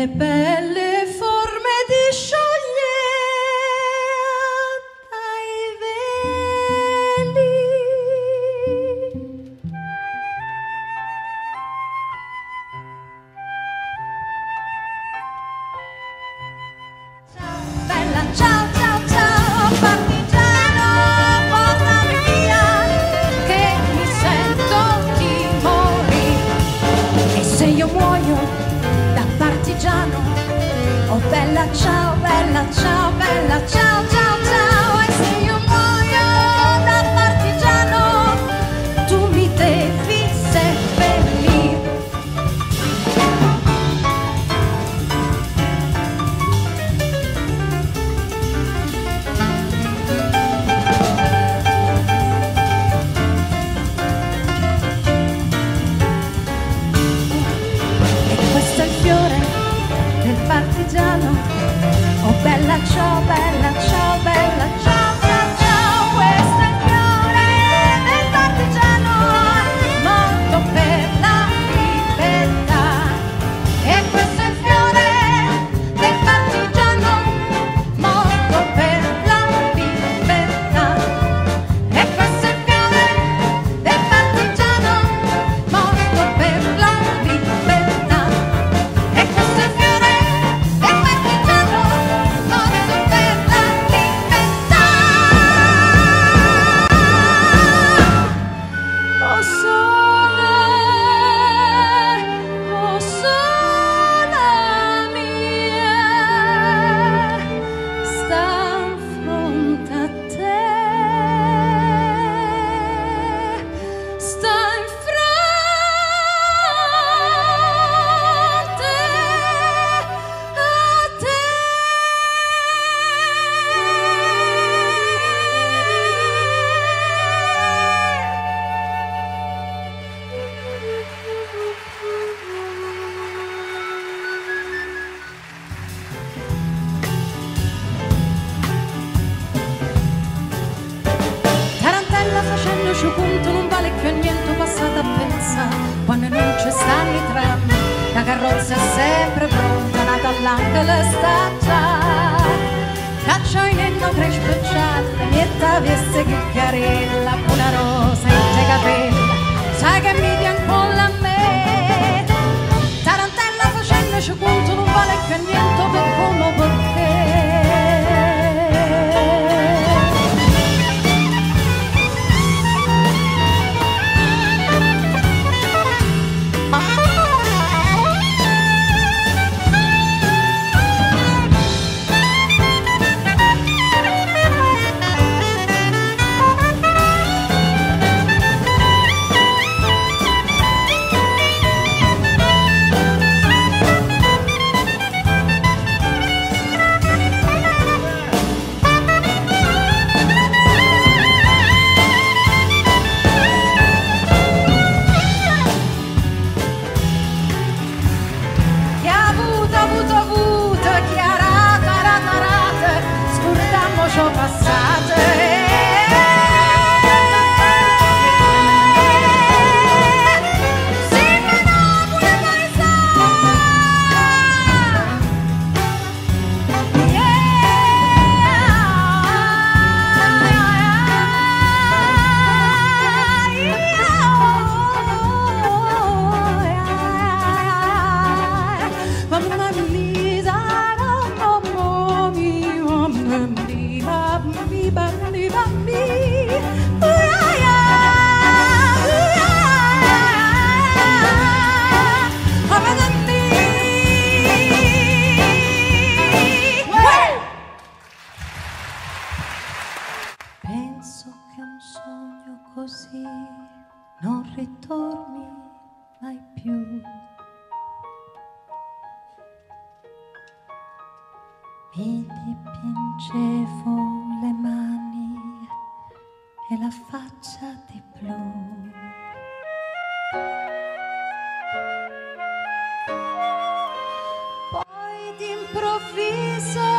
Pepe. partigiano. Oh bella ciao, bella ciao, bella ciao, ciao. lascio punto non vale più a niente passate a pensare. Quando non ci stanno i tram la carrozza è sempre pronta nata all'anca la staccia caccia in enno crespecciata niente vesse che carella una rosa in te capella sai che mi bianco la mela più. Mi dipingevo le mani e la faccia di blu. Poi d'improvviso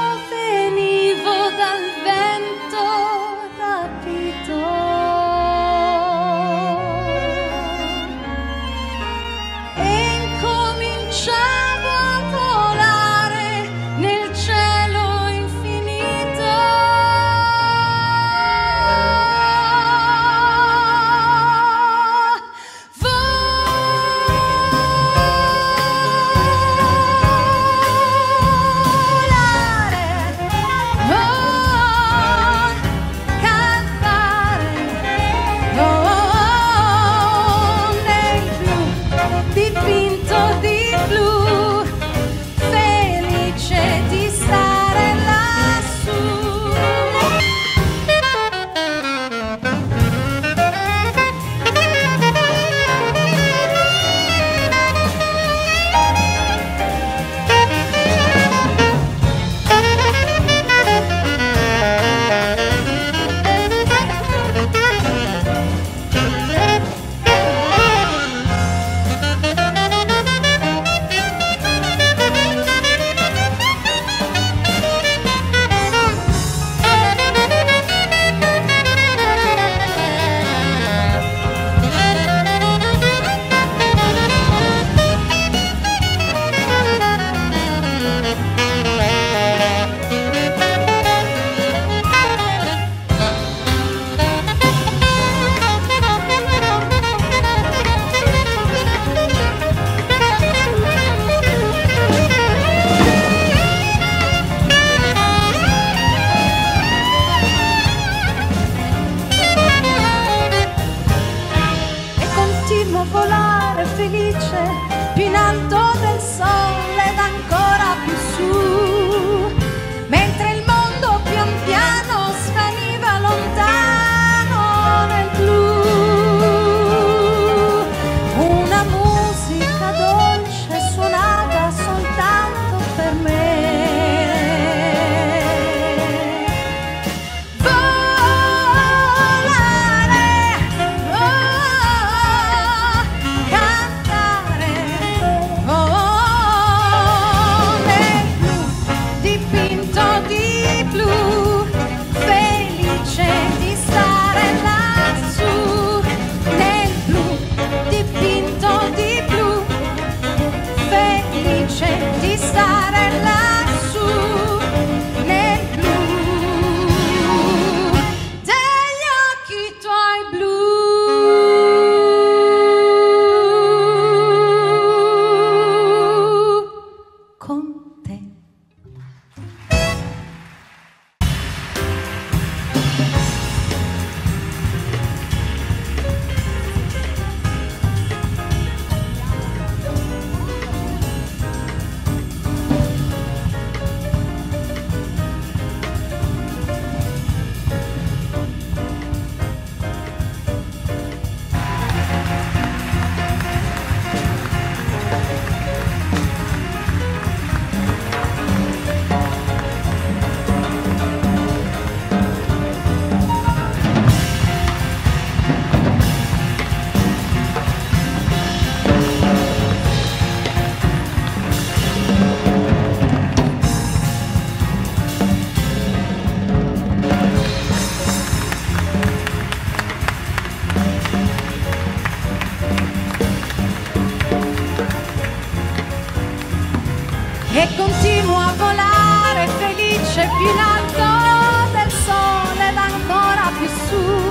睡 e continuo a volare felice più in alto del sole ed ancora più su.